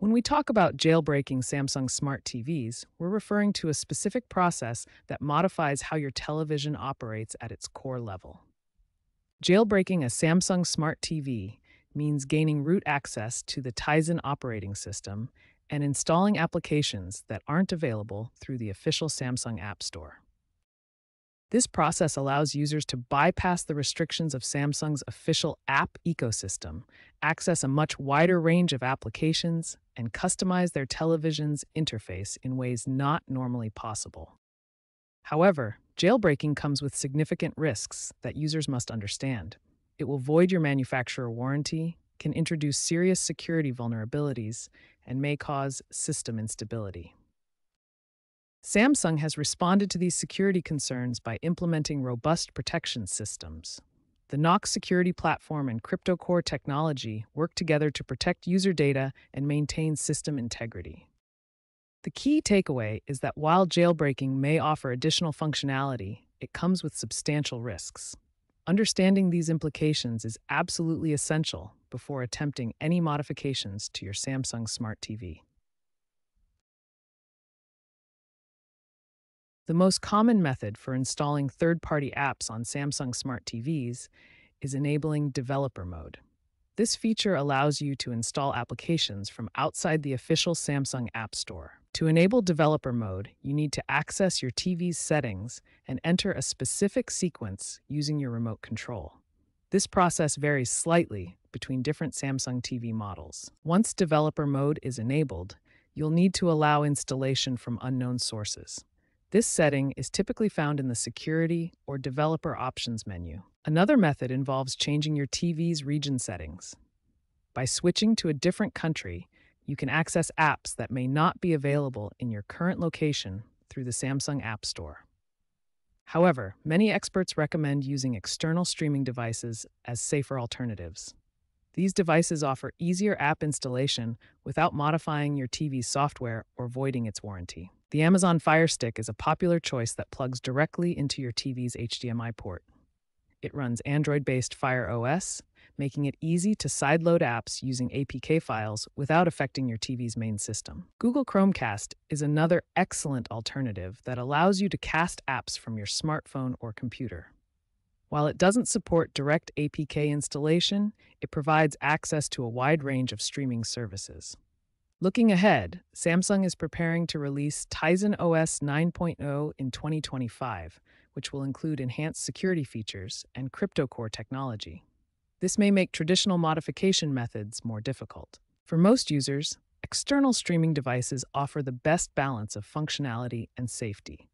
When we talk about jailbreaking Samsung smart TVs, we're referring to a specific process that modifies how your television operates at its core level. Jailbreaking a Samsung smart TV means gaining root access to the Tizen operating system and installing applications that aren't available through the official Samsung App Store. This process allows users to bypass the restrictions of Samsung's official app ecosystem, access a much wider range of applications, and customize their television's interface in ways not normally possible. However, jailbreaking comes with significant risks that users must understand. It will void your manufacturer warranty, can introduce serious security vulnerabilities, and may cause system instability. Samsung has responded to these security concerns by implementing robust protection systems. The Knox security platform and CryptoCore technology work together to protect user data and maintain system integrity. The key takeaway is that while jailbreaking may offer additional functionality, it comes with substantial risks. Understanding these implications is absolutely essential before attempting any modifications to your Samsung Smart TV. The most common method for installing third party apps on Samsung Smart TVs is enabling developer mode. This feature allows you to install applications from outside the official Samsung App Store. To enable developer mode, you need to access your TV's settings and enter a specific sequence using your remote control. This process varies slightly between different Samsung TV models. Once developer mode is enabled, you'll need to allow installation from unknown sources. This setting is typically found in the Security or Developer Options menu. Another method involves changing your TV's region settings. By switching to a different country, you can access apps that may not be available in your current location through the Samsung App Store. However, many experts recommend using external streaming devices as safer alternatives. These devices offer easier app installation without modifying your TV's software or voiding its warranty. The Amazon Fire Stick is a popular choice that plugs directly into your TV's HDMI port. It runs Android based Fire OS, making it easy to sideload apps using APK files without affecting your TV's main system. Google Chromecast is another excellent alternative that allows you to cast apps from your smartphone or computer. While it doesn't support direct APK installation, it provides access to a wide range of streaming services. Looking ahead, Samsung is preparing to release Tizen OS 9.0 in 2025, which will include enhanced security features and CryptoCore technology. This may make traditional modification methods more difficult. For most users, external streaming devices offer the best balance of functionality and safety.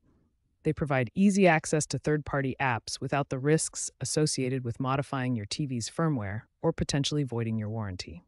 They provide easy access to third party apps without the risks associated with modifying your TV's firmware or potentially voiding your warranty.